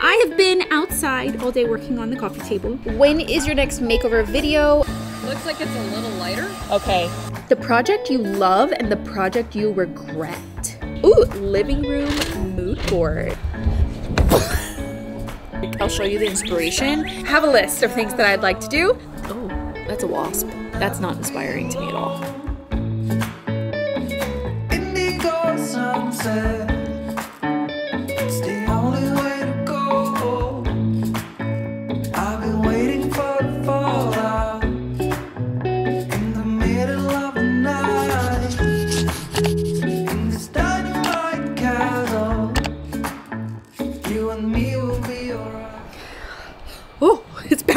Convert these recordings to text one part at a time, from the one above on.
I have been outside all day working on the coffee table. When is your next makeover video? Looks like it's a little lighter. Okay. The project you love and the project you regret. Ooh, living room mood board. I'll show you the inspiration. Have a list of things that I'd like to do. Oh, that's a wasp. That's not inspiring to me at all.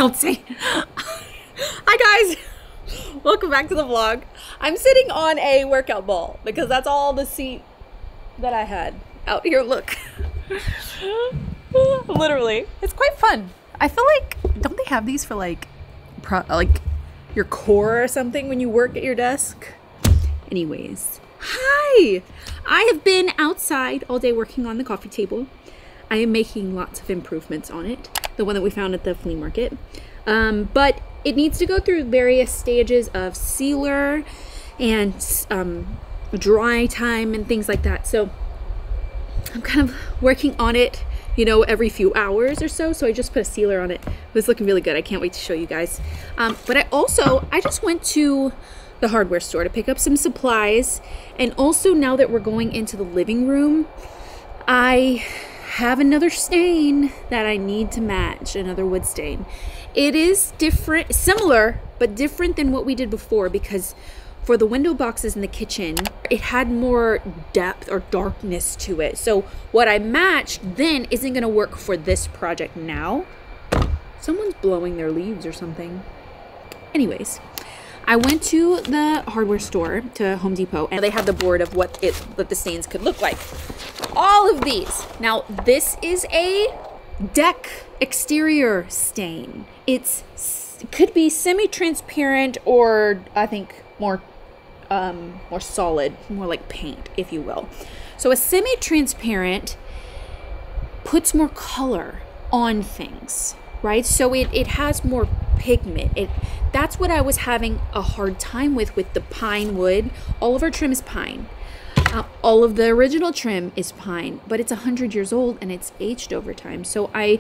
Bouncing. Hi guys. Welcome back to the vlog. I'm sitting on a workout ball because that's all the seat that I had out here. Look. Literally. It's quite fun. I feel like don't they have these for like pro- like your core or something when you work at your desk? Anyways, hi. I have been outside all day working on the coffee table. I am making lots of improvements on it, the one that we found at the flea market. Um, but it needs to go through various stages of sealer and um, dry time and things like that. So I'm kind of working on it, you know, every few hours or so. So I just put a sealer on it. It was looking really good. I can't wait to show you guys. Um, but I also, I just went to the hardware store to pick up some supplies. And also now that we're going into the living room, I have another stain that I need to match, another wood stain. It is different, similar, but different than what we did before because for the window boxes in the kitchen, it had more depth or darkness to it. So what I matched then isn't gonna work for this project now. Someone's blowing their leaves or something. Anyways, I went to the hardware store to Home Depot and they had the board of what it what the stains could look like. All of these. Now this is a deck exterior stain. It's it could be semi-transparent or I think more um, more solid, more like paint, if you will. So a semi-transparent puts more color on things, right? So it, it has more pigment. It that's what I was having a hard time with with the pine wood. All of our trim is pine. Uh, all of the original trim is pine, but it's 100 years old and it's aged over time. So I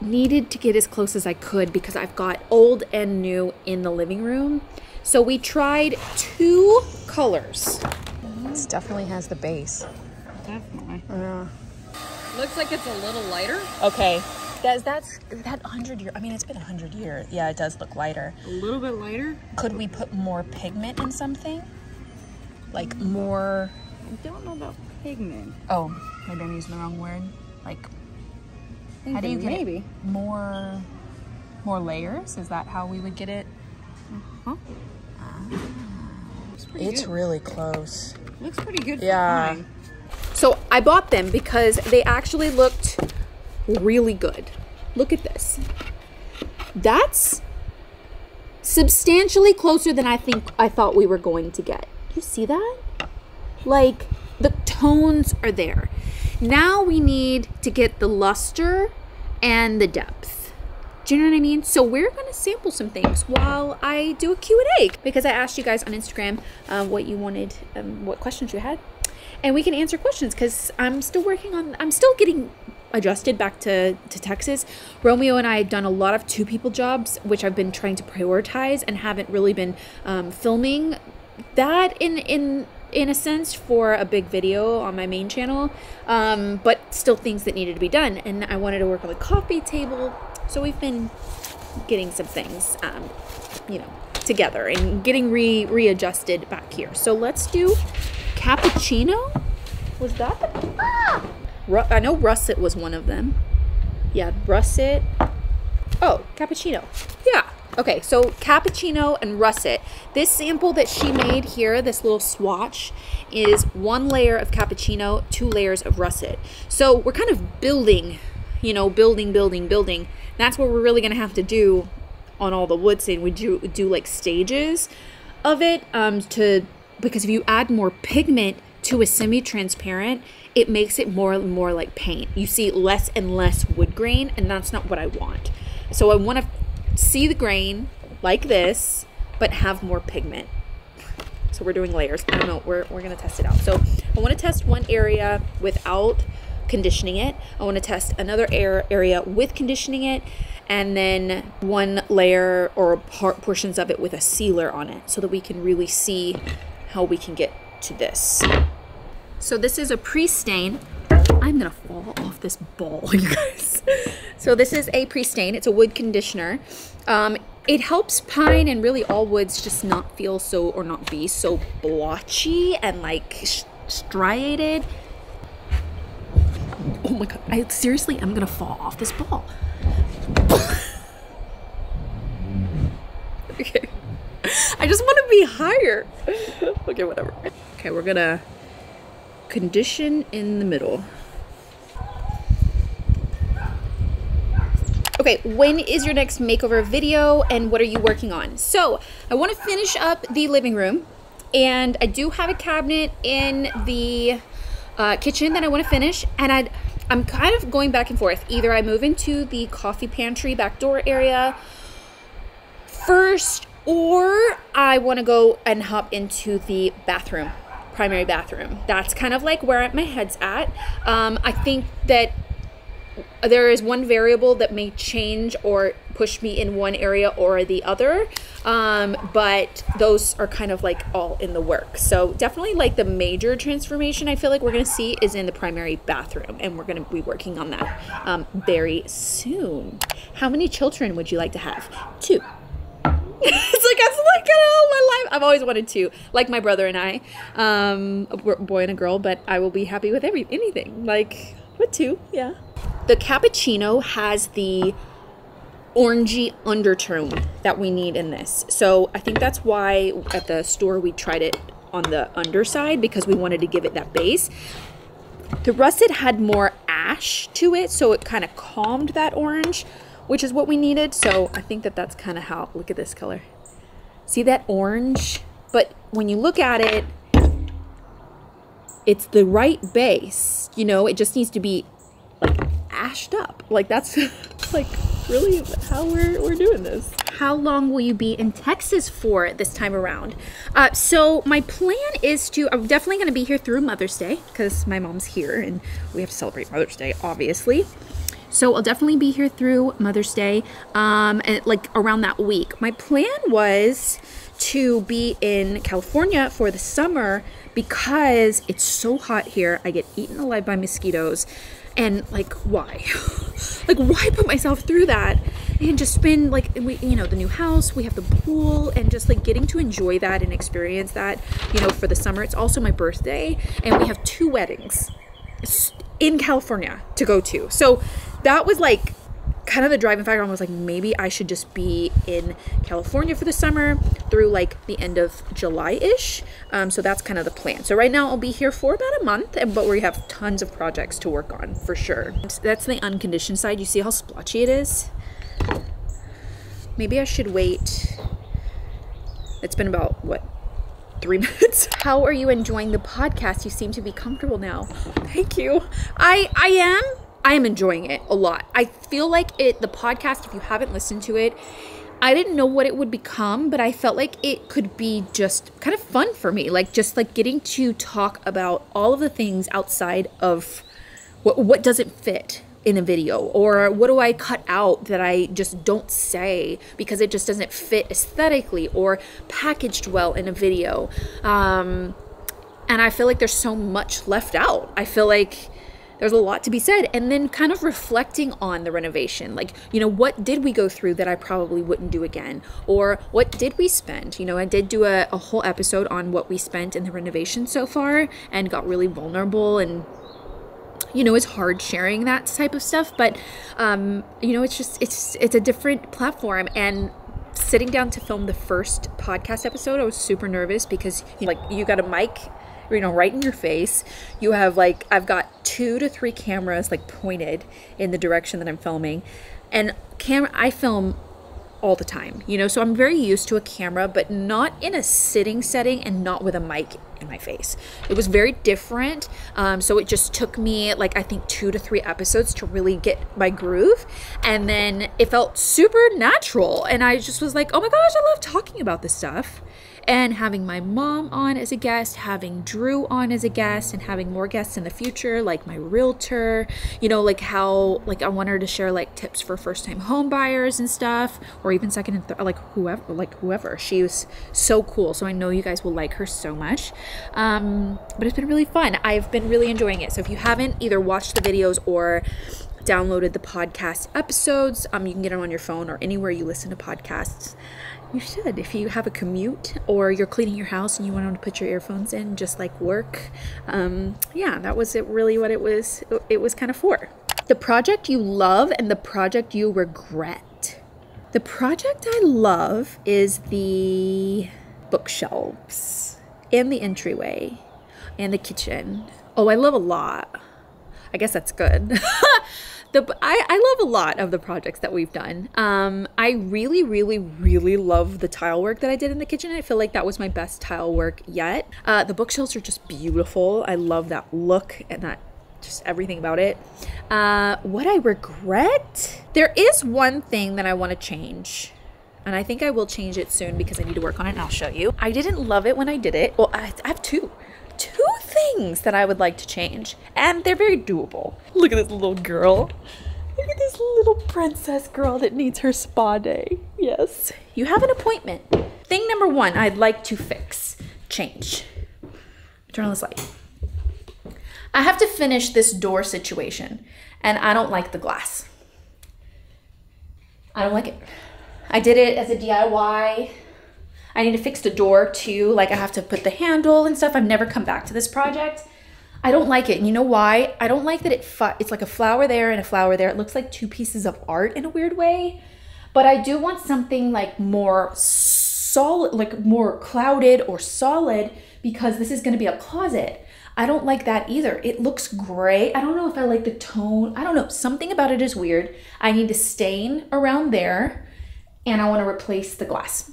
needed to get as close as I could because I've got old and new in the living room. So we tried two colors. This definitely has the base. Definitely. Yeah. Looks like it's a little lighter. Okay. That's that's that 100 year. I mean, it's been a 100 years. Yeah, it does look lighter. A little bit lighter. Could we put more pigment in something? Like more I don't know about pigment. Oh, maybe I'm using the wrong word. Like how do you get maybe? more more layers? Is that how we would get it? Ah. Huh? It's pretty It's good. really close. Looks pretty good. Yeah. pine. So I bought them because they actually looked really good. Look at this. That's substantially closer than I think I thought we were going to get. You see that? Like the tones are there. Now we need to get the luster and the depth. Do you know what I mean? So we're gonna sample some things while I do a Q&A because I asked you guys on Instagram uh, what you wanted, um, what questions you had and we can answer questions because I'm still working on. I'm still getting adjusted back to to Texas. Romeo and I had done a lot of two people jobs, which I've been trying to prioritize and haven't really been um, filming that in in in a sense for a big video on my main channel um, but still things that needed to be done and i wanted to work on the coffee table so we've been getting some things um, you know together and getting re readjusted back here so let's do cappuccino was that the ah! Ru- i know russet was one of them. Yeah russet. Oh cappuccino. Yeah. Okay so cappuccino and russet. This sample that she made here this little swatch is one layer of cappuccino two layers of russet. So we're kind of building you know building building building. That's what we're really going to have to do on all the wood stain we do do like stages of it um to because if you add more pigment to a semi-transparent, it makes it more and more like paint. You see less and less wood grain, and that's not what I want. So I want to see the grain like this, but have more pigment. So we're doing layers. I don't know. We're, we're going to test it out. So I want to test one area without conditioning it. I want to test another area with conditioning it and then one layer or part portions of it with a sealer on it so that we can really see how we can get to this. So this is a pre-stain. I'm gonna fall off this ball, you guys. So this is a pre-stain. It's a wood conditioner. Um, it helps pine and really all woods just not feel so or not be so blotchy and like striated. Oh my god! I seriously am gonna fall off this ball. okay. I just want to be higher. okay, whatever. Okay, we're gonna condition in the middle. Okay, when is your next makeover video and what are you working on? So, I want to finish up the living room and I do have a cabinet in the uh, kitchen that I want to finish and I'd, I'm kind of going back and forth. Either I move into the coffee pantry back door area first or I want to go and hop into the bathroom, primary bathroom. That's kind of like where my head's at. Um, I think that there is one variable that may change or push me in one area or the other um, but those are kind of like all in the work so definitely like the major transformation i feel like we're to see is in the primary bathroom and we're to be working on that um, very soon how many children would you like to have two it's like that's like all my life. I've always wanted to, like my brother and I, um, a boy and a girl. But I will be happy with every anything. Like with two, yeah. The cappuccino has the orangey undertone that we need in this. So I think that's why at the store we tried it on the underside because we wanted to give it that base. The russet had more ash to it, so it kind of calmed that orange, which is what we needed. So I think that that's kind of how, look at this color. See that orange? But when you look at it, it's the right base. You know, it just needs to be like ashed up. Like that's like really how we're, we're doing this. How long will you be in Texas for this time around? Uh, so my plan is to, I'm definitely going to be here through Mother's Day because my mom's here and we have to celebrate Mother's Day, obviously. So I'll definitely be here through Mother's Day, um, and like around that week. My plan was to be in California for the summer because it's so hot here. I get eaten alive by mosquitoes. And like, why? like, why put myself through that and just spend like, we, you know, the new house, we have the pool, and just like getting to enjoy that and experience that, you know, for the summer. It's also my birthday, and we have two weddings in California to go to. So that was like kind of the driving factor. I was like, maybe I should just be in California for the summer through like the end of July ish. Um, so that's kind of the plan. So right now I'll be here for about a month, but we have tons of projects to work on for sure. That's the unconditioned side. You see how splotchy it is? Maybe I should wait. It's been about what three minutes. How are you enjoying the podcast? You seem to be comfortable now. Thank you. I I am. I am enjoying it a lot. I feel like it the podcast if you haven't listened to it, I didn't know what it would become, but I felt like it could be just kind of fun for me. Like just like getting to talk about all of the things outside of what what doesn't fit in a video or what do I cut out that I just don't say because it just doesn't fit aesthetically or packaged well in a video. Um, and I feel like there's so much left out. I feel like there's a lot to be said. And then kind of reflecting on the renovation. Like, you know, what did we go through that I probably wouldn't do again? Or what did we spend? You know, I did do a, a whole episode on what we spent in the renovation so far and got really vulnerable and you know it's hard sharing that type of stuff but um you know it's just it's it's a different platform and sitting down to film the first podcast episode i was super nervous because you know, like you got a mic you know right in your face you have like i've got two to three cameras like pointed in the direction that i'm filming and camera i film all the time you know so i'm very used to a camera but not in a sitting setting and not with a mic in my face. It was very different. Um, so it just took me like I think two to three episodes to really get my groove. And then it felt super natural. And I just was like, oh my gosh, I love talking about this stuff and having my mom on as a guest, having Drew on as a guest, and having more guests in the future, like my realtor, you know, like how, like, I want her to share like tips for first time home buyers and stuff, or even second and th- like whoever, like whoever. She was so cool. So I know you guys will like her so much. Um, but it's been really fun. I've been really enjoying it. So if you haven't either watched the videos or downloaded the podcast episodes, um, you can get them on your phone or anywhere you listen to podcasts you should. If you have a commute or you're cleaning your house and you want to put your earphones in just like work um, yeah that was it really what it was it was kind of for. The project you love and the project you regret. The project i love is the bookshelves and the entryway and the kitchen. Oh i love a lot. I guess that's good the I, I love a lot of the projects that we've done. Um, I really, really, really love the tile work that I did in the kitchen. I feel like that was my best tile work yet. Uh, the bookshelves are just beautiful. I love that look and that just everything about it. Uh, what I regret? There is one thing that I want to change. And I think I will change it soon because I need to work on it and I'll show you. I didn't love it when I did it. Well, I, I have two two things that I would like to change, and they're very doable. Look at this little girl. Look at this little princess girl that needs her spa day. Yes. You have an appointment. Thing number one I'd like to fix change. Turn on this light. I have to finish this door situation, and I don't like the glass. I don't like it. I did it as a DIY I need to fix the door too. Like I have to put the handle and stuff. I've never come back to this project. I don't like it. And you know why? I don't like that it it's like a flower there and a flower there. It looks like two pieces of art in a weird way. But I do want something like more solid, like more clouded or solid because this is going to be a closet. I don't like that either. It looks gray. I don't know if I like the tone. I don't know. Something about it is weird. I need to stain around there and I want to replace the glass.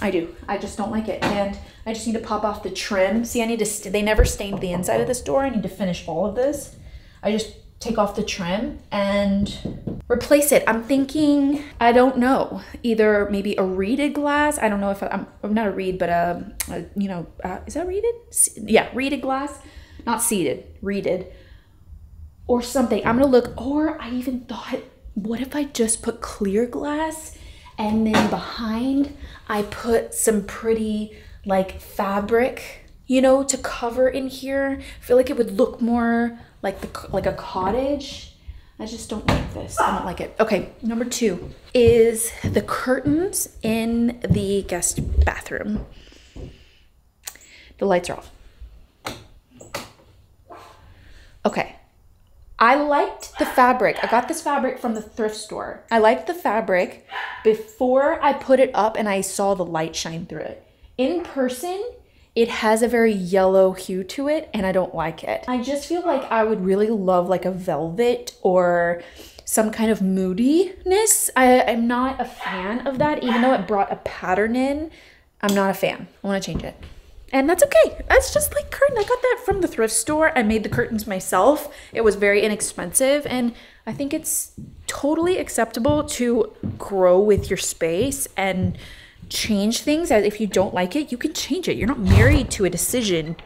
I do. I just don't like it. And I just need to pop off the trim. See, I need to, they never stained the inside of this door. I need to finish all of this. I just take off the trim and replace it. I'm thinking, I don't know, either maybe a reeded glass. I don't know if I, am not a reed, but a, a you know, uh, is that reeded? Yeah, reeded glass, not seated, reeded or something. I'm gonna look, or I even thought, what if I just put clear glass and then behind I put some pretty like fabric, you know, to cover in here. I feel like it would look more like the like a cottage. I just don't like this. I don't like it. Okay, number two is the curtains in the guest bathroom. The lights are off. Okay, I liked the fabric. I got this fabric from the thrift store. I liked the fabric before I put it up and I saw the light shine through it. In person, it has a very yellow hue to it and I don't like it. I just feel like I would really love like a velvet or some kind of moodiness. I, I'm not a fan of that, even though it brought a pattern in. I'm not a fan. I want to change it. And that's okay. That's just like curtain. I got that from the thrift store. I made the curtains myself. It was very inexpensive. And I think it's totally acceptable to grow with your space and change things. As if you don't like it, you can change it. You're not married to a decision,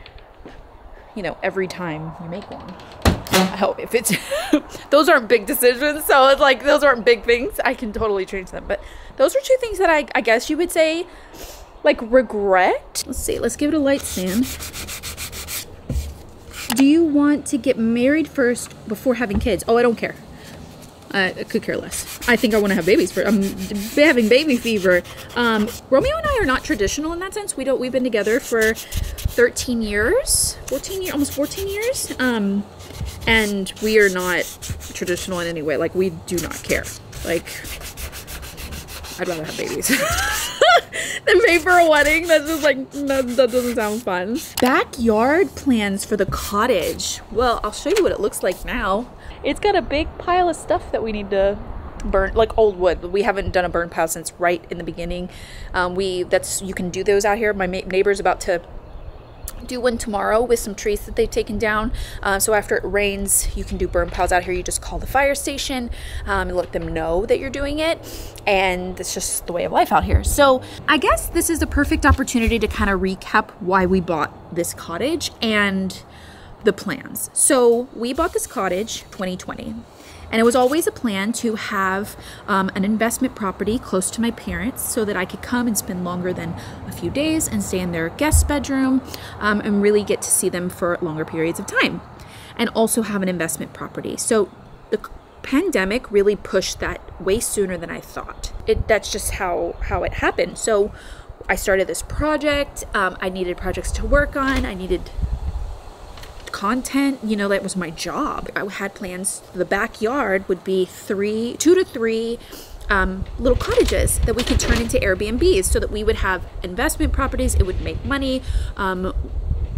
you know, every time you make one. I hope if it's those aren't big decisions, so it's like those aren't big things. I can totally change them. But those are two things that I, I guess you would say like regret. Let's see, let's give it a light stand. Do you want to get married first before having kids? Oh, I don't care. I could care less. I think I want to have babies. For I'm having baby fever. Um, Romeo and I are not traditional in that sense. We don't. We've been together for 13 years, 14 years, almost 14 years. Um, and we are not traditional in any way. Like we do not care. Like I'd rather have babies. than pay for a wedding. That's just like, that, that doesn't sound fun. Backyard plans for the cottage. Well, I'll show you what it looks like now. It's got a big pile of stuff that we need to burn like old wood we haven't done a burn pile since right in the beginning um, we that's you can do those out here my neighbor's about to do one tomorrow with some trees that they've taken down. Uh, so after it rains, you can do burn piles out here. You just call the fire station um, and let them know that you're doing it. And it's just the way of life out here. So I guess this is a perfect opportunity to kind of recap why we bought this cottage and the plans. So we bought this cottage 2020. And it was always a plan to have um, an investment property close to my parents so that I could come and spend longer than a few days and stay in their guest bedroom um, and really get to see them for longer periods of time. And also have an investment property. So the pandemic really pushed that way sooner than I thought. It, that's just how, how it happened. So I started this project. Um, I needed projects to work on. I needed content you know that was my job. I had plans. The backyard would be three two to three um, little cottages that we could turn into airbnbs so that we would have investment properties. It would make money um,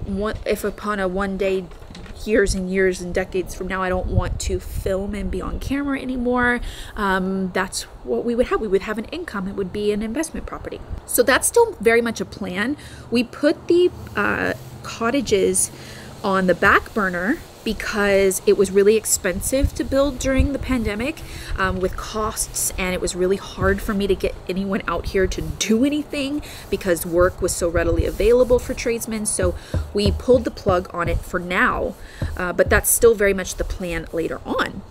one, if upon a one day years and years and decades from now i don't want to film and be on camera anymore um, that's what we would have. We would have an income. It would be an investment property. So that's still very much a plan. We put the uh, cottages on the back burner because it was really expensive to build during the pandemic um, with costs and it was really hard for me to get anyone out here to do anything because work was so readily available for tradesmen. So we pulled the plug on it for now uh, but that's still very much the plan later on.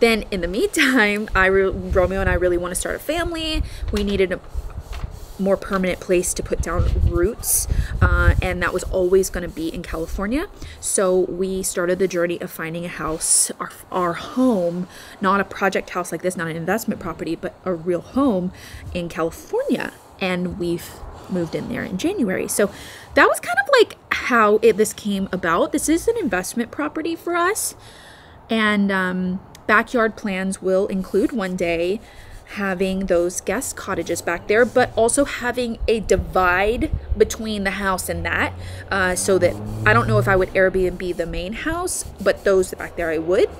Then in the meantime i romeo and i really want to start a family. We needed a more permanent place to put down roots, uh, and that was always going to be in California. So we started the journey of finding a house, our, our home, not a project house like this, not an investment property, but a real home in California. And we've moved in there in January. So that was kind of like how it, this came about. This is an investment property for us, and um, backyard plans will include one day having those guest cottages back there, but also having a divide between the house and that, uh, so that I don't know if I would Airbnb the main house, but those back there I would.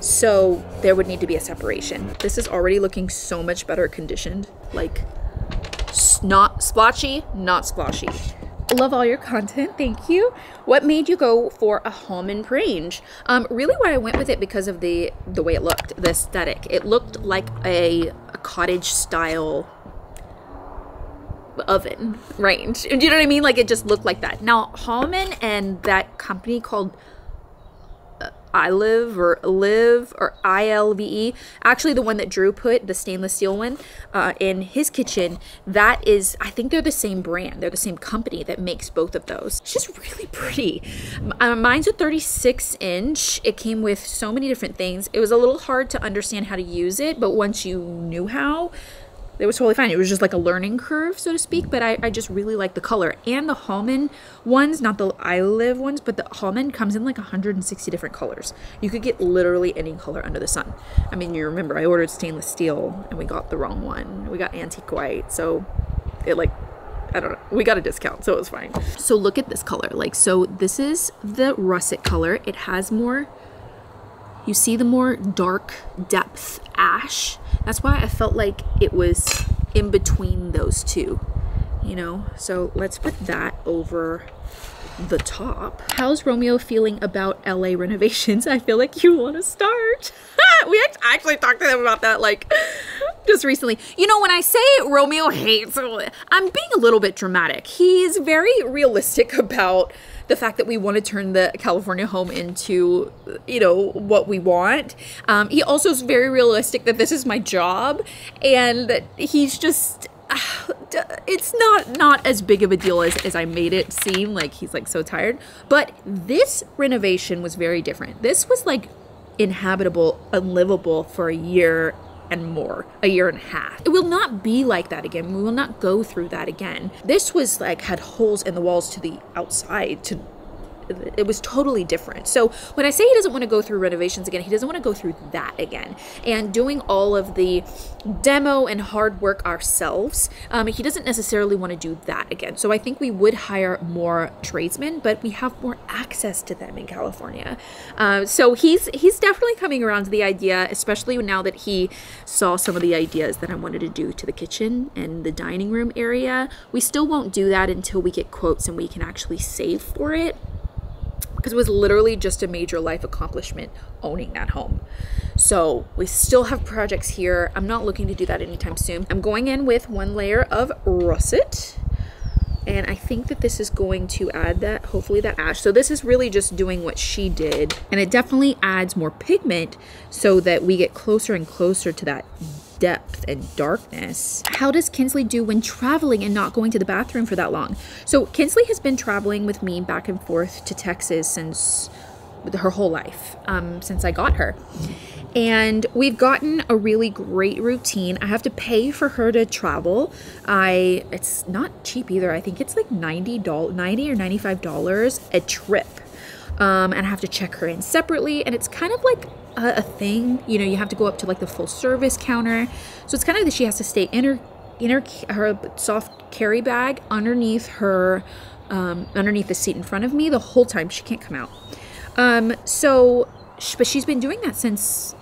So there would need to be a separation. This is already looking so much better conditioned, like not splotchy, not splashy. Love all your content, thank you. What made you go for a Hallman range? Um, really, why I went with it because of the the way it looked, the aesthetic. It looked like a, a cottage style oven range. Do you know what I mean? Like it just looked like that. Now, Hallman and that company called I live or live or I L V E. Actually, the one that Drew put, the stainless steel one, uh, in his kitchen, that is, I think they're the same brand. They're the same company that makes both of those. It's just really pretty. Uh, mine's a 36 inch. It came with so many different things. It was a little hard to understand how to use it, but once you knew how, it was totally fine. It was just like a learning curve, so to speak, but I, I just really like the color. And the Hallman ones, not the I Live ones, but the Hallman comes in like 160 different colors. You could get literally any color under the sun. I mean, you remember I ordered stainless steel and we got the wrong one. We got antique white, so it like I don't know. We got a discount, so it was fine. So look at this color. Like, so this is the russet color. It has more you see the more dark depth ash. That's why I felt like it was in between those two, you know? So let's put that over the top. How's Romeo feeling about LA renovations? I feel like you want to start. we actually talked to them about that like just recently. You know, when I say Romeo hates, I'm being a little bit dramatic. He's very realistic about the fact that we want to turn the California home into, you know, what we want. Um, he also is very realistic that this is my job and that he's just it's not not as big of a deal as, as I made it seem like he's like so tired but this renovation was very different this was like inhabitable unlivable for a year and more a year and a half. It will not be like that again. We will not go through that again. This was like had holes in the walls to the outside to it was totally different. So when I say he doesn't want to go through renovations again, he doesn't want to go through that again. And doing all of the demo and hard work ourselves, um, he doesn't necessarily want to do that again. So I think we would hire more tradesmen, but we have more access to them in California. Uh, so he's he's definitely coming around to the idea, especially now that he saw some of the ideas that I wanted to do to the kitchen and the dining room area. We still won't do that until we get quotes and we can actually save for it because it was literally just a major life accomplishment owning that home. So we still have projects here. I'm not looking to do that anytime soon. I'm going in with one layer of russet. And I think that this is going to add that, hopefully that ash. So this is really just doing what she did. And it definitely adds more pigment so that we get closer and closer to that depth and darkness. How does Kinsley do when traveling and not going to the bathroom for that long? So Kinsley has been traveling with me back and forth to Texas since her whole life, um, since I got her. And we've gotten a really great routine. I have to pay for her to travel. I it's not cheap either. I think it's like $90, 90 or $95 a trip. Um, and I have to check her in separately. And it's kind of like a, a thing. You know, you have to go up to like the full service counter. So it's kind of that she has to stay in her in her her soft carry bag underneath her um, underneath the seat in front of me the whole time. She can't come out. Um, so, but she's been doing that since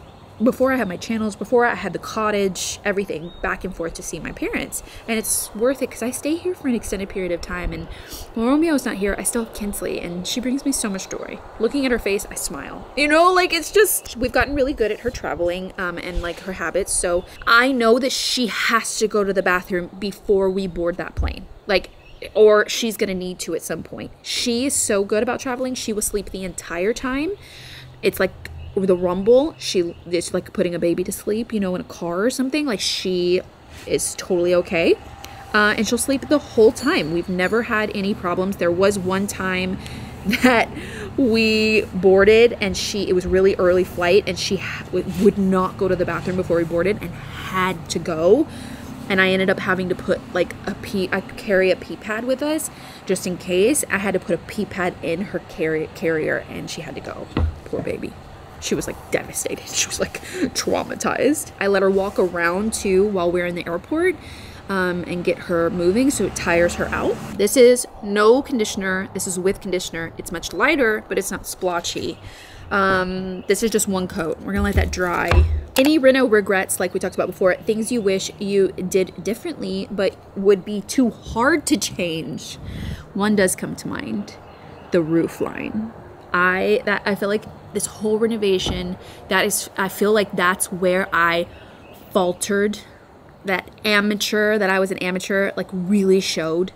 before I had my channels, before I had the cottage, everything back and forth to see my parents. And it's worth it because I stay here for an extended period of time. And when Romeo's not here, I still have Kinsley, and she brings me so much joy. Looking at her face, I smile. You know, like it's just, we've gotten really good at her traveling um, and like her habits. So I know that she has to go to the bathroom before we board that plane. Like, or she's gonna need to at some point. She is so good about traveling. She will sleep the entire time. It's like the rumble. She it's like putting a baby to sleep, you know, in a car or something. Like she is totally okay. Uh, and she'll sleep the whole time. We've never had any problems. There was one time that we boarded and she it was really early flight and she would not go to the bathroom before we boarded and had to go and I ended up having to put like a pee I carry a pee pad with us just in case I had to put a pee pad in her carry- carrier and she had to go poor baby she was like devastated. She was like traumatized. I let her walk around too while we are in the airport um, and get her moving so it tires her out. This is no conditioner. This is with conditioner. It's much lighter but it's not splotchy. Um, this is just one coat. We're gonna let that dry. Any reno regrets like we talked about before things you wish you did differently but would be too hard to change? One does come to mind. The roof line. I that i feel like this whole renovation that is i feel like that's where i faltered. That amateur that i was an amateur like really showed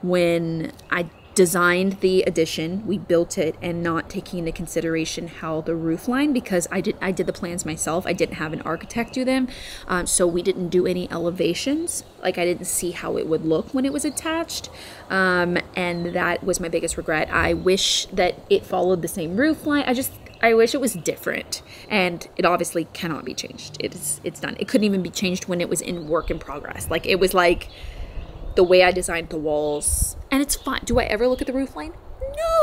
when i designed the addition. We built it and not taking into consideration how the roof line because i did i did the plans myself. I didn't have an architect do them. Um, so we didn't do any elevations. Like i didn't see how it would look when it was attached. Um, and that was my biggest regret. I wish that it followed the same roof line. I just I wish it was different, and it obviously cannot be changed. It's it's done. It couldn't even be changed when it was in work in progress. Like it was like the way I designed the walls, and it's fine. Do I ever look at the roof line?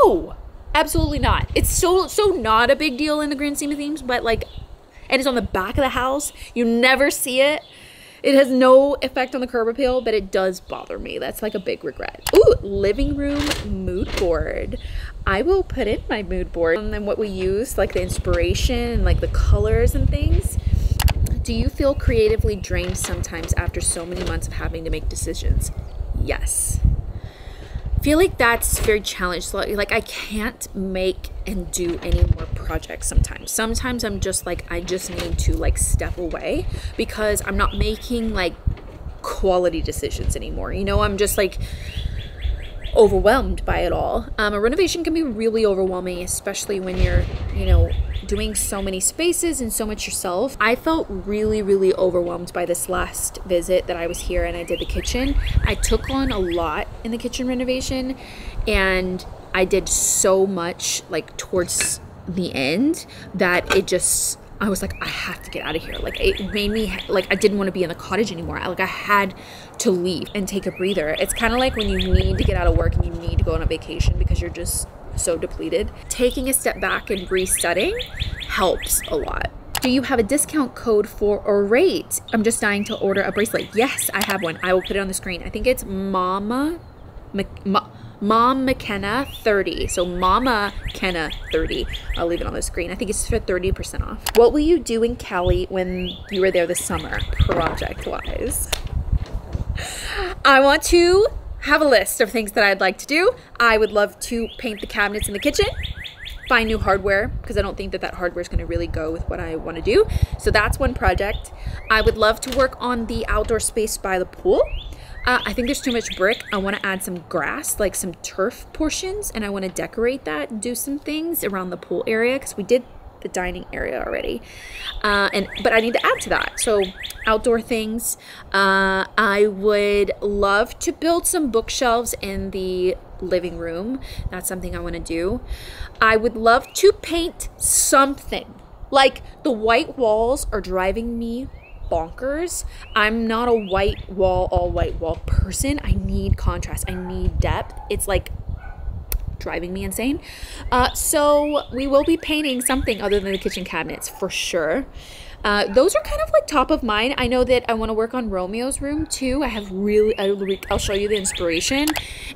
No, absolutely not. It's so so not a big deal in the grand scheme of things, but like, and it's on the back of the house. You never see it. It has no effect on the curb appeal, but it does bother me. That's like a big regret. Ooh, living room mood board. I will put in my mood board and then what we use, like the inspiration and like the colors and things. Do you feel creatively drained sometimes after so many months of having to make decisions? Yes. Feel like that's very challenged. Like I can't make and do any more projects sometimes. Sometimes I'm just like I just need to like step away because I'm not making like quality decisions anymore. You know, I'm just like overwhelmed by it all. Um, a renovation can be really overwhelming, especially when you're, you know, doing so many spaces and so much yourself. I felt really, really overwhelmed by this last visit that I was here and I did the kitchen. I took on a lot in the kitchen renovation and I did so much like towards the end that it just I was like, I have to get out of here. Like it made me like I didn't want to be in the cottage anymore. Like I had to leave and take a breather. It's kind of like when you need to get out of work and you need to go on a vacation because you're just so depleted. Taking a step back and resetting helps a lot. Do you have a discount code for Aurate? I'm just dying to order a bracelet. Yes, I have one. I will put it on the screen. I think it's Mama Mom McKenna 30. So Mama Kenna 30. I'll leave it on the screen. I think it's for 30% off. What will you do in Cali when you were there this summer, project wise? I want to have a list of things that I'd like to do. I would love to paint the cabinets in the kitchen, find new hardware because I don't think that that hardware is going to really go with what I want to do. So that's one project. I would love to work on the outdoor space by the pool. Uh, I think there's too much brick. I want to add some grass, like some turf portions, and I want to decorate that do some things around the pool area because we did the dining area already. Uh, and but I need to add to that. So outdoor things. Uh, I would love to build some bookshelves in the living room. That's something I want to do. I would love to paint something. Like the white walls are driving me bonkers. I'm not a white wall, all white wall person. I need contrast. I need depth. It's like driving me insane. Uh, so we will be painting something other than the kitchen cabinets for sure. Uh, those are kind of like top of mind. I know that I want to work on Romeo's room too. I have really, I'll, show you the inspiration.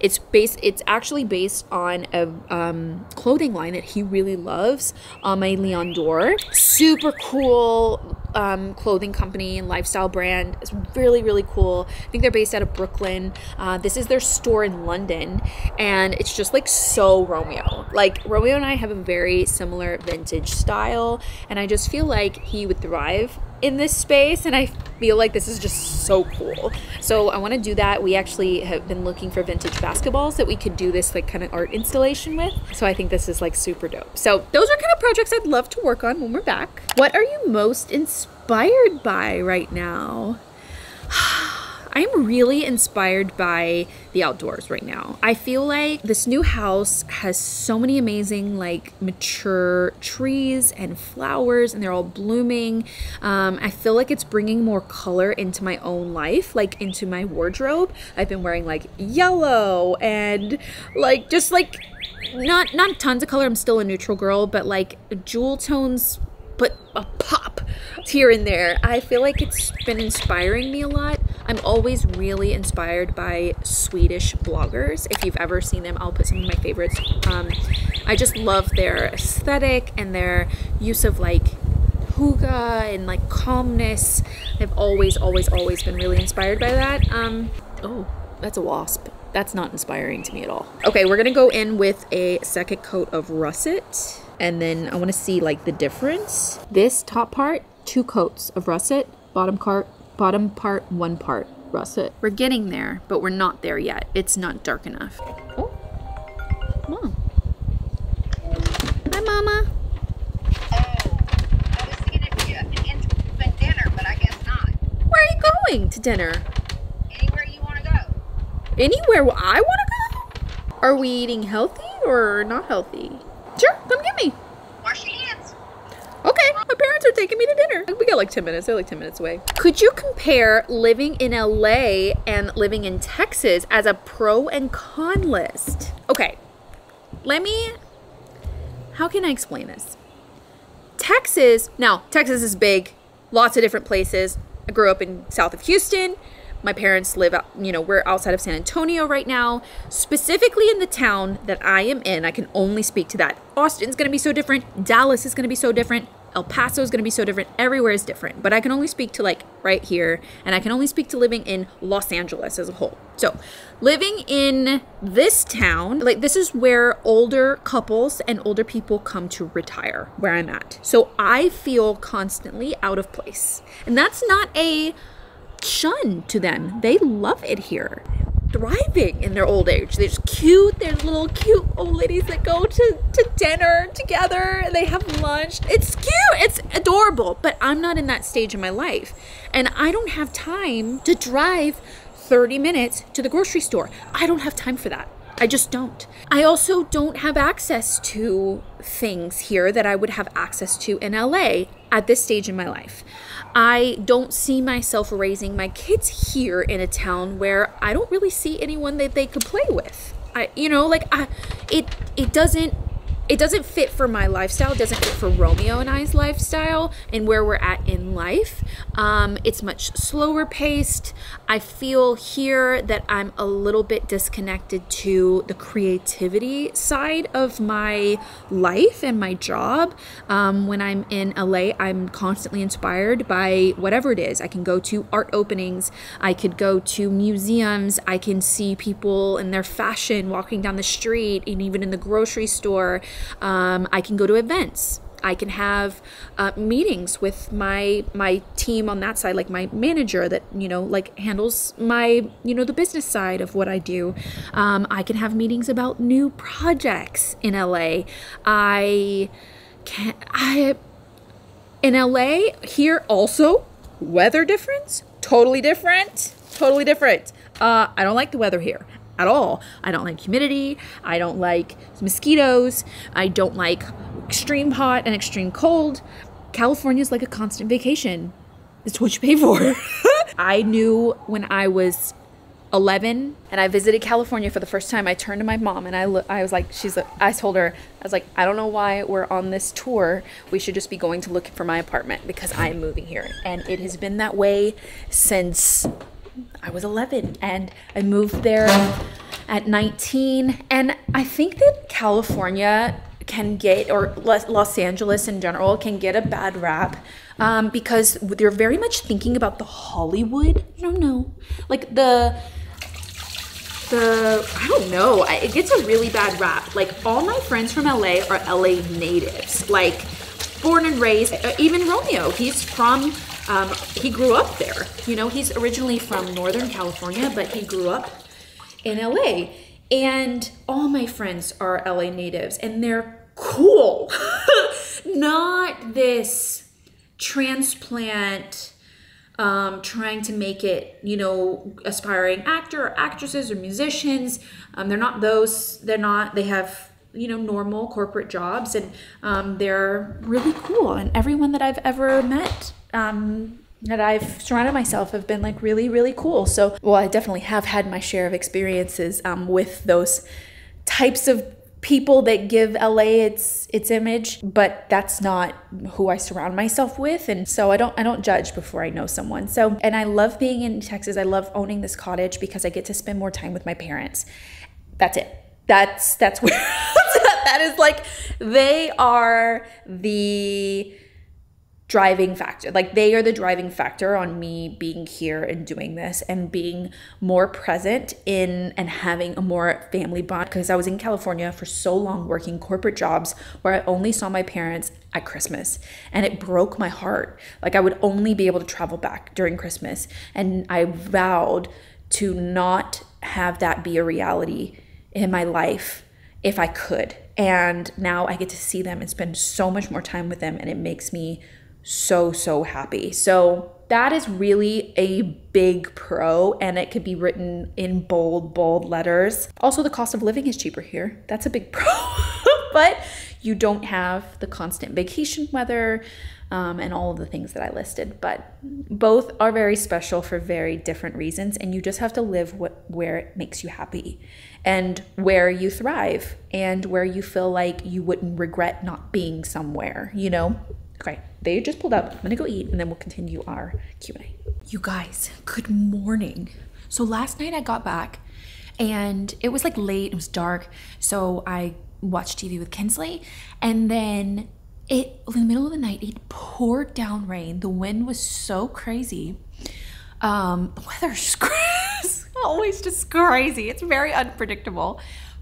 It's based, it's actually based on a um, clothing line that he really loves, Aimé Leon Dore. Super cool um, clothing company and lifestyle brand. It's really, really cool. I think they're based out of Brooklyn. Uh, this is their store in London, and it's just like so Romeo. Like Romeo and I have a very similar vintage style, and I just feel like he would thrive in this space and I feel like this is just so cool. So I want to do that. We actually have been looking for vintage basketballs that we could do this like kind of art installation with. So I think this is like super dope. So those are kind of projects I'd love to work on when we're back. What are you most inspired by right now? I'm really inspired by the outdoors right now. I feel like this new house has so many amazing, like, mature trees and flowers, and they're all blooming. Um, I feel like it's bringing more color into my own life, like into my wardrobe. I've been wearing like yellow and like just like not not tons of color. I'm still a neutral girl, but like jewel tones but a pop here and there. I feel like it's been inspiring me a lot. I'm always really inspired by Swedish bloggers. If you've ever seen them, I'll put some of my favorites. Um, I just love their aesthetic and their use of like hygge and like calmness. I've always, always, always been really inspired by that. Um, oh, that's a wasp. That's not inspiring to me at all. Okay, we're gonna go in with a second coat of russet and then I wanna see like the difference. This top part, two coats of russet, bottom part, bottom part, one part russet. We're getting there, but we're not there yet. It's not dark enough. Oh, mom. Hi, mama. Oh, I was seeing if you in dinner, but I guess not. Where are you going to dinner? Anywhere you want to go. Anywhere I want to go? Are we eating healthy or not healthy? Sure, come get me. Wash your hands. Okay, my parents are taking me to dinner. We got like 10 minutes. They're like 10 minutes away. Could you compare living in LA and living in Texas as a pro and con list? Okay, let me. How can I explain this? Texas, now, Texas is big, lots of different places. I grew up in south of Houston. My parents live you know, we're outside of San Antonio right now. Specifically in the town that I am in, I can only speak to that. Austin's gonna be so different. Dallas is gonna be so different. El Paso is gonna be so different. Everywhere is different. But I can only speak to like right here, and I can only speak to living in Los Angeles as a whole. So, living in this town, like this is where older couples and older people come to retire, where I'm at. So I feel constantly out of place. And that's not a shun to them. They love it here. Thriving in their old age. They're just cute. They're little cute old ladies that go to, to dinner together. And they have lunch. It's cute. It's adorable. But I'm not in that stage in my life. And I don't have time to drive 30 minutes to the grocery store. I don't have time for that. I just don't. I also don't have access to things here that I would have access to in LA at this stage in my life. I don't see myself raising my kids here in a town where I don't really see anyone that they could play with. I you know, like I it it doesn't it doesn't fit for my lifestyle, it doesn't fit for Romeo and I's lifestyle and where we're at in life. Um, it's much slower paced. I feel here that I'm a little bit disconnected to the creativity side of my life and my job. Um, when I'm in LA, I'm constantly inspired by whatever it is. I can go to art openings, I could go to museums, I can see people in their fashion walking down the street, and even in the grocery store. Um, I can go to events. I can have uh, meetings with my my team on that side, like my manager that you know like handles my you know the business side of what I do. Um, I can have meetings about new projects in LA. I can I in LA here also weather difference totally different totally different. Uh, I don't like the weather here at all. I don't like humidity. I don't like mosquitoes. I don't like extreme hot and extreme cold. California is like a constant vacation. It's what you pay for. I knew when I was 11 and I visited California for the first time. I turned to my mom and I I was like she's I told her I was like I don't know why we're on this tour. We should just be going to look for my apartment because I'm moving here. And it has been that way since I was 11 and I moved there at 19 and I think that California can get or Los Angeles in general can get a bad rap um, because they're very much thinking about the Hollywood. I don't know, like the the I don't know. It gets a really bad rap. Like all my friends from LA are LA natives, like born and raised. Uh, even Romeo, he's from. Um, he grew up there. You know, he's originally from Northern California, but he grew up in LA. And all my friends are LA natives, and they're cool. Not this transplant um, trying to make it, you know, aspiring actor or actresses or musicians. Um, they're not those. They're not. They have you know normal corporate jobs, and um, they're really cool. And everyone that I've ever met. Um, that I've surrounded myself have been like really, really cool. So, well, I definitely have had my share of experiences um, with those types of people that give LA its its image, but that's not who I surround myself with and so I don't I don't judge before I know someone. So and I love being in Texas. I love owning this cottage because I get to spend more time with my parents. That's it. That's that's where that is like they are the driving factor. Like they are the driving factor on me being here and doing this and being more present in and having a more family bond because I was in California for so long working corporate jobs where I only saw my parents at Christmas and it broke my heart. Like I would only be able to travel back during Christmas and I vowed to not have that be a reality in my life if I could. And now I get to see them and spend so much more time with them and it makes me so, so happy. So that is really a big pro, and it could be written in bold, bold letters. Also, the cost of living is cheaper here. That's a big pro. but you don't have the constant vacation weather um, and all of the things that I listed. But both are very special for very different reasons, and you just have to live what, where it makes you happy and where you thrive and where you feel like you wouldn't regret not being somewhere, you know? Okay, they just pulled up. I'm gonna go eat and then we'll continue our Q&A. You guys, good morning. So last night I got back and it was like late, it was dark. So I watched TV with Kinsley and then it in the middle of the night it poured down rain. The wind was so crazy. Um, the weather's always just crazy. It's very unpredictable.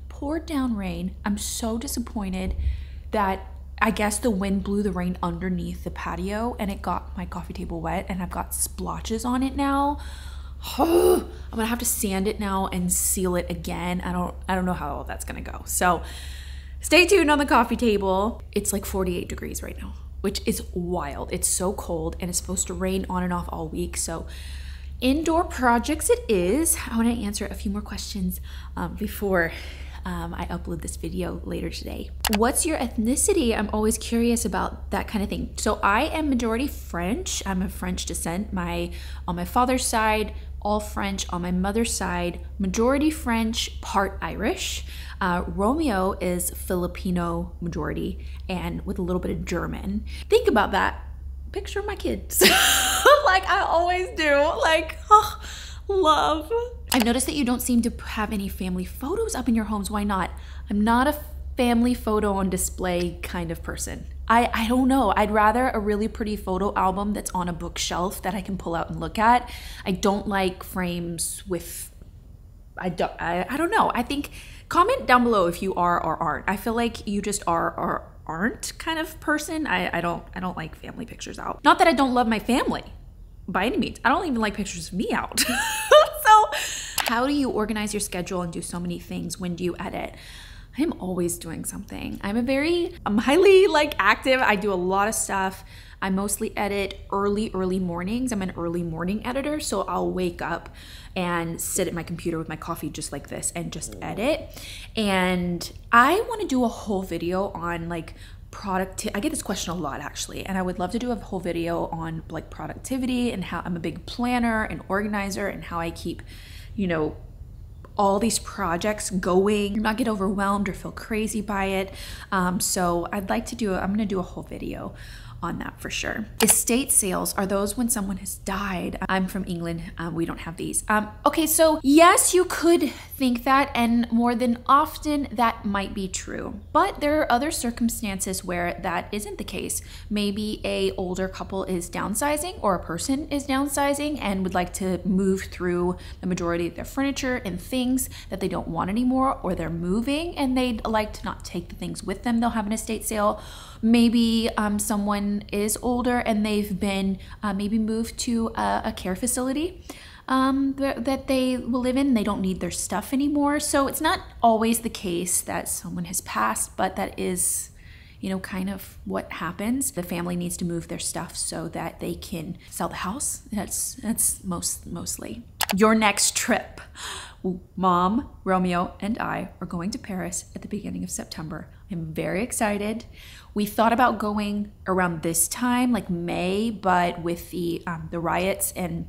Poured down rain. I'm so disappointed that I guess the wind blew the rain underneath the patio and it got my coffee table wet and I've got splotches on it now. I'm gonna have to sand it now and seal it again. I don't I don't know how that's gonna go. So stay tuned on the coffee table. It's like 48 degrees right now, which is wild. It's so cold and it's supposed to rain on and off all week. So indoor projects it is. I want to answer a few more questions um, before um, I upload this video later today. What's your ethnicity? I'm always curious about that kind of thing. So I am majority French. I'm of French descent. My on my father's side, all French on my mother's side, majority French, part Irish. Uh, Romeo is Filipino majority and with a little bit of German. Think about that. Picture my kids. like I always do. Like, oh, love. I've noticed that you don't seem to have any family photos up in your homes. Why not? I'm not a family photo on display kind of person. I, I don't know. I'd rather a really pretty photo album that's on a bookshelf that I can pull out and look at. I don't like frames with I don't I, I don't know. I think comment down below if you are or aren't. I feel like you just are or aren't kind of person. I, I don't I don't like family pictures out. Not that I don't love my family by any means. I don't even like pictures of me out. how do you organize your schedule and do so many things? When do you edit? I'm always doing something. I'm a very, I'm highly like active. I do a lot of stuff. I mostly edit early, early mornings. I'm an early morning editor, so I'll wake up and sit at my computer with my coffee just like this and just edit. And I want to do a whole video on like productivity. I get this question a lot actually, and I would love to do a whole video on like productivity and how I'm a big planner and organizer and how I keep, you know, all these projects going, not get overwhelmed or feel crazy by it. Um, so I'd like to do, i I'm gonna do a whole video on that for sure. Estate sales are those when someone has died. I'm from England. Um, we don't have these. Um, okay, so yes, you could think that, and more than often that might be true. But there are other circumstances where that isn't the case. Maybe a older couple is downsizing, or a person is downsizing and would like to move through the majority of their furniture and things that they don't want anymore, or they're moving and they'd like to not take the things with them. They'll have an estate sale. Maybe um, someone is older and they've been uh, maybe moved to a, a care facility. Um, that they will live in. They don't need their stuff anymore. So it's not always the case that someone has passed, but that is, you know, kind of what happens. The family needs to move their stuff so that they can sell the house. That's that's most mostly your next trip. Mom, Romeo, and I are going to Paris at the beginning of September. I'm very excited. We thought about going around this time, like May, but with the um, the riots and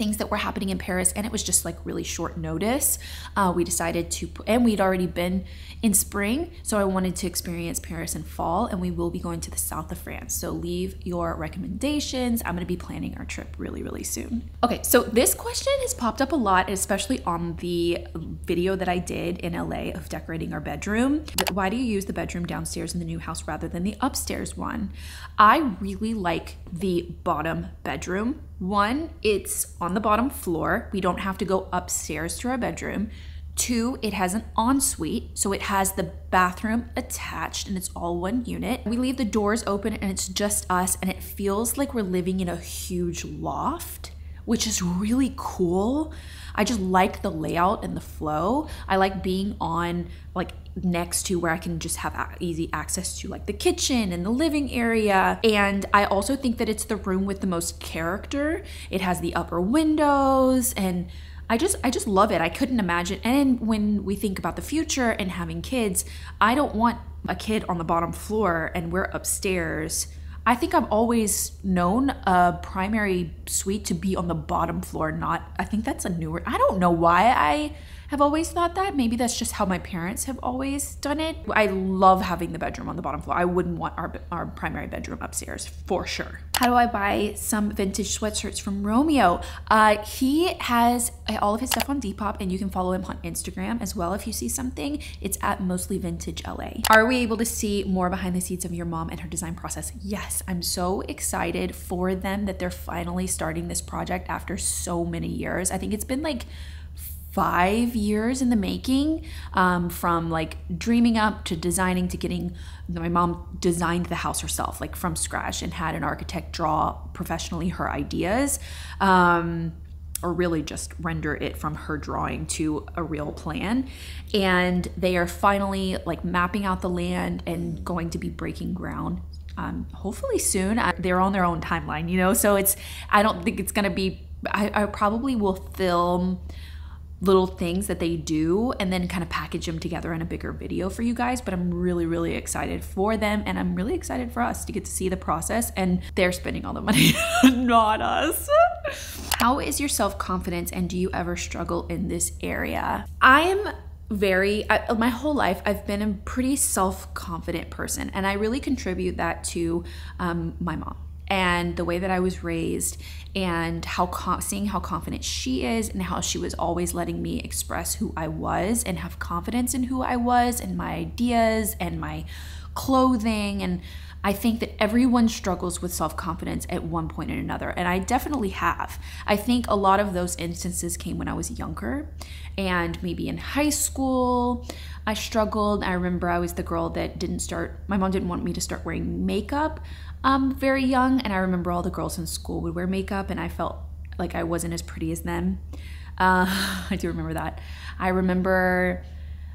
things that were happening in Paris, and it was just like really short notice. Uh, we decided to, and we'd already been in spring, so I wanted to experience Paris in fall, and we will be going to the south of France. So leave your recommendations. I'm to be planning our trip really, really soon. Okay, so this question has popped up a lot, especially on the video that I did in LA of decorating our bedroom. Why do you use the bedroom downstairs in the new house rather than the upstairs one? I really like the bottom bedroom. One, it's on the bottom floor. We don't have to go upstairs to our bedroom. Two, it has an ensuite, so it has the bathroom attached and it's all one unit. We leave the doors open and it's just us, and it feels like we're living in a huge loft, which is really cool. I just like the layout and the flow. I like being on like next to where I can just have easy access to like the kitchen and the living area. And I also think that it's the room with the most character. It has the upper windows and I just I just love it. I couldn't imagine. And when we think about the future and having kids, I don't want a kid on the bottom floor and we're upstairs I think I've always known a primary suite to be on the bottom floor, not, I think that's a newer, I don't know why I have always thought that. Maybe that's just how my parents have always done it. I love having the bedroom on the bottom floor. I wouldn't want our, our primary bedroom upstairs for sure. How do I buy some vintage sweatshirts from Romeo? Uh, he has all of his stuff on Depop and you can follow him on Instagram as well. If you see something, it's at Mostly Vintage LA. Are we able to see more behind the scenes of your mom and her design process? Yes, I'm so excited for them that they're finally starting this project after so many years. I think it's been like five years in the making um, from like dreaming up to designing to getting my mom designed the house herself like from scratch and had an architect draw professionally her ideas um, or really just render it from her drawing to a real plan. And they are finally like mapping out the land and going to be breaking ground um, hopefully soon. They're on their own timeline you know? So it's i don't think it's gonna be I, I probably will film little things that they do and then kind of package them together in a bigger video for you guys. But I'm really, really excited for them and I'm really excited for us to get to see the process and they're spending all the money, not us. How is your self confidence and do you ever struggle in this area? I am very, I, my whole life, I've been a pretty self confident person, and I really contribute that to um, my mom and the way that I was raised and how seeing how confident she is and how she was always letting me express who I was and have confidence in who I was and my ideas and my clothing and I think that everyone struggles with self confidence at one point or another, and I definitely have. I think a lot of those instances came when I was younger, and maybe in high school, I struggled. I remember I was the girl that didn't start, my mom didn't want me to start wearing makeup um, very young, and I remember all the girls in school would wear makeup, and I felt like I wasn't as pretty as them. Uh, I do remember that. I remember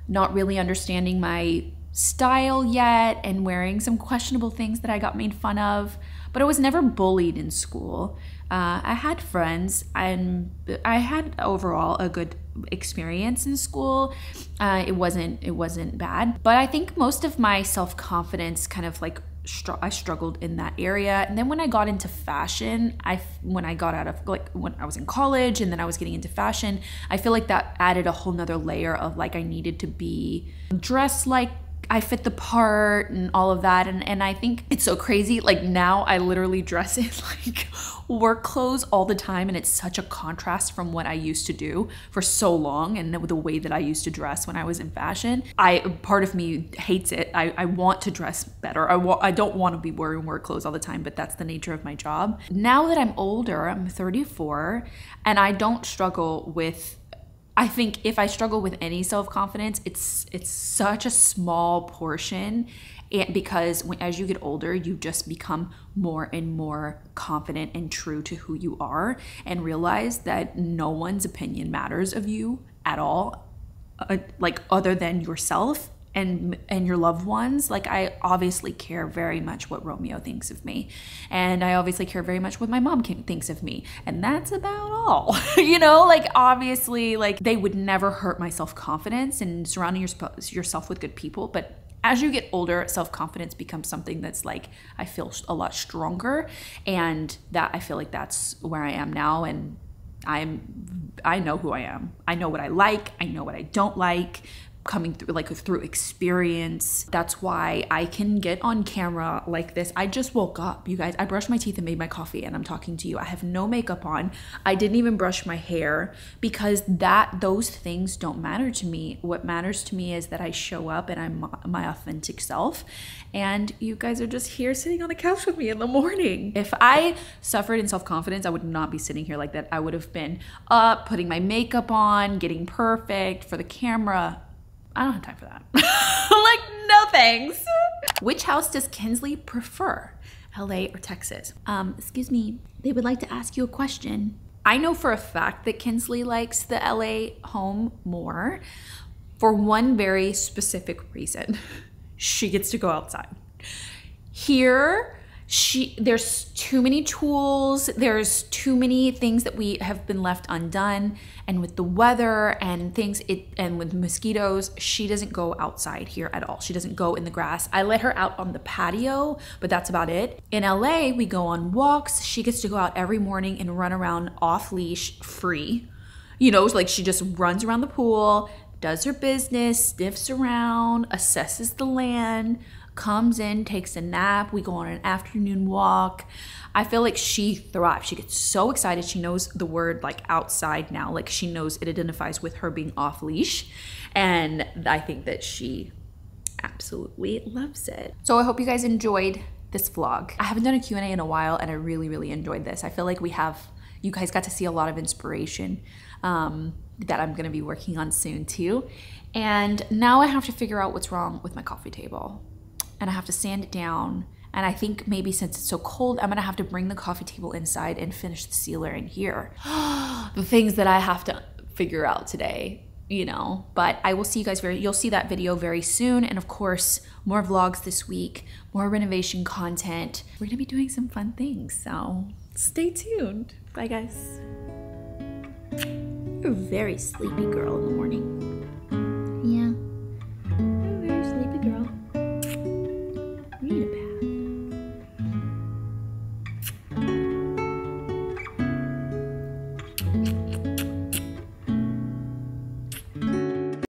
not really understanding my style yet and wearing some questionable things that I got made fun of, but I was never bullied in school. Uh, I had friends and I had overall a good experience in school. Uh, it wasn't it wasn't bad, but I think most of my self confidence kind of like str- I struggled in that area. And then when I got into fashion, I when I got out of like when I was in college and then I was getting into fashion, I feel like that added a whole nother layer of like I needed to be dressed like I fit the part and all of that. And, and I think it's so crazy. Like now I literally dress in like work clothes all the time. And it's such a contrast from what I used to do for so long and the way that I used to dress when I was in fashion. I part of me hates it. I, I want to dress better. I, I don't want to be wearing work clothes all the time, but that's the nature of my job. Now that I'm older, I'm 34, and I don't struggle with I think if I struggle with any self confidence, it's it's such a small portion, and because when, as you get older, you just become more and more confident and true to who you are, and realize that no one's opinion matters of you at all, uh, like other than yourself and and your loved ones like i obviously care very much what romeo thinks of me and i obviously care very much what my mom can, thinks of me and that's about all you know like obviously like they would never hurt my self-confidence and surrounding your, yourself with good people but as you get older, self confidence becomes something that's like, I feel a lot stronger. And that I feel like that's where I am now. And I'm, I know who I am. I know what I like. I know what I don't like coming through like through experience. That's why I can get on camera like this. I just woke up, you guys. I brushed my teeth and made my coffee and I'm talking to you. I have no makeup on. I didn't even brush my hair because that those things don't matter to me. What matters to me is that I show up and I'm my authentic self. And you guys are just here sitting on the couch with me in the morning. If I suffered in self-confidence, I would not be sitting here like that. I would have been up, putting my makeup on, getting perfect for the camera I don't have time for that. like, no thanks. Which house does Kinsley prefer, LA or Texas? Um, excuse me, they would like to ask you a question. I know for a fact that Kinsley likes the LA home more for one very specific reason. She gets to go outside. Here, she there's too many tools. There's too many things that we have been left undone. And with the weather and things it and with mosquitoes she doesn't go outside here at all. She doesn't go in the grass. I let her out on the patio but that's about it. In la we go on walks. She gets to go out every morning and run around off leash free. You know like she just runs around the pool does her business sniffs around assesses the land comes in, takes a nap. We go on an afternoon walk. I feel like she thrives. She gets so excited. She knows the word like outside now. Like she knows it identifies with her being off leash. And I think that she absolutely loves it. So I hope you guys enjoyed this vlog. I haven't done a Q&A in a while and I really, really enjoyed this. I feel like we have, you guys got to see a lot of inspiration um, that I'm gonna be working on soon too. And now I have to figure out what's wrong with my coffee table and I have to sand it down. And I think maybe since it's so cold, I'm gonna have to bring the coffee table inside and finish the sealer in here. the things that I have to figure out today, you know. But I will see you guys very, you'll see that video very soon. And of course, more vlogs this week, more renovation content. We're gonna be doing some fun things. So stay tuned. Bye, guys. You're a very sleepy girl in the morning.